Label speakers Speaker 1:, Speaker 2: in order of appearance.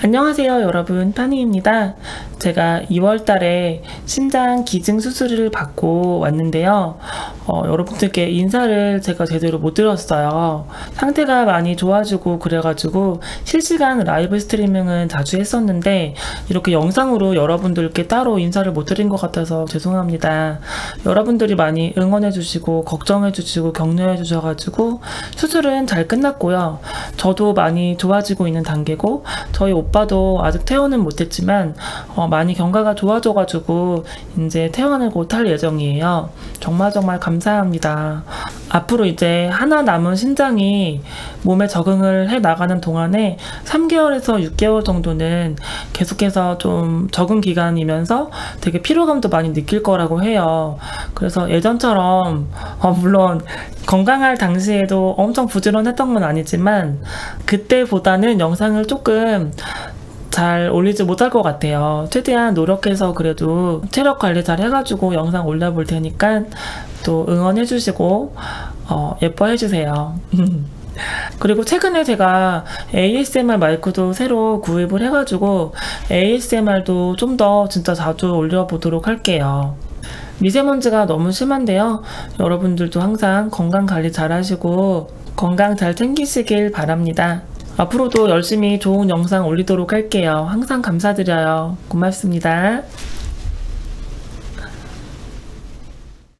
Speaker 1: 안녕하세요 여러분. 파니입니다. 제가 2월 달에 신장 기증 수술을 받고 왔는데요. 어, 여러분들께 인사를 제가 제대로 못 드렸어요. 상태가 많이 좋아지고 그래가지고 실시간 라이브 스트리밍은 자주 했었는데 이렇게 영상으로 여러분들께 따로 인사를 못 드린 것 같아서 죄송합니다. 여러분들이 많이 응원해 주시고 걱정해 주시고 격려해 주셔가지고 수술은 잘 끝났고요 저도 많이 좋아지고 있는 단계고 저희 오빠도 아직 퇴원은 못했지만 어, 많이 경과가 좋아져가지고 이제 퇴원을 곧 할 예정이에요. 정말 정말 감사합니다. 앞으로 이제 하나 남은 신장이 몸에 적응을 해 나가는 동안에 3개월에서 6개월 정도는 계속해서 좀 적응 기간이면서 되게 피로감도 많이 느낄 거라고 해요. 그래서 예전처럼 어, 물론 건강할 당시에도 엄청 부지런했던 건 아니지만 그때보다는 영상을 조금 잘 올리지 못할 것 같아요. 최대한 노력해서 그래도 체력 관리 잘 해가지고 영상 올려볼 테니까 또 응원해주시고 어, 예뻐해주세요. 그리고 최근에 제가 ASMR 마이크도 새로 구입을 해가지고 ASMR도 좀 더 진짜 자주 올려보도록 할게요. 미세먼지가 너무 심한데요. 여러분들도 항상 건강 관리 잘 하시고 건강 잘 챙기시길 바랍니다. 앞으로도 열심히 좋은 영상 올리도록 할게요. 항상 감사드려요. 고맙습니다.